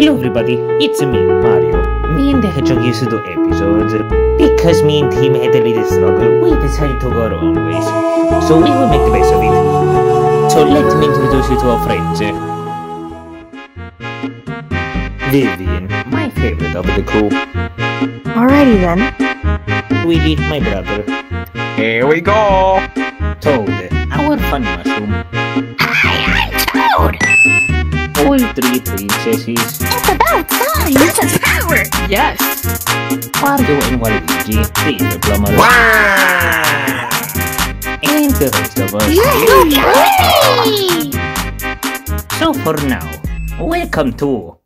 Hello everybody, it's me, Mario. Me and the Hedgehog used to do episodes. Because me and Team had a little struggle, we decided to go our own ways. So we will make the best of it. So let me introduce you to our friends. Vivian, my favorite of the crew. Alrighty then. Luigi, my brother. Here we go! Toad, our funny mushroom. Three princesses. It's about time. That's a power. Yes. Mario and Waluigi, the plumbers. Wow! And the rest of us. Yay! So for now, welcome to